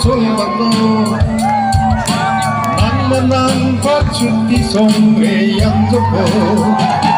손만로 낭만난 파출기 송의 양조고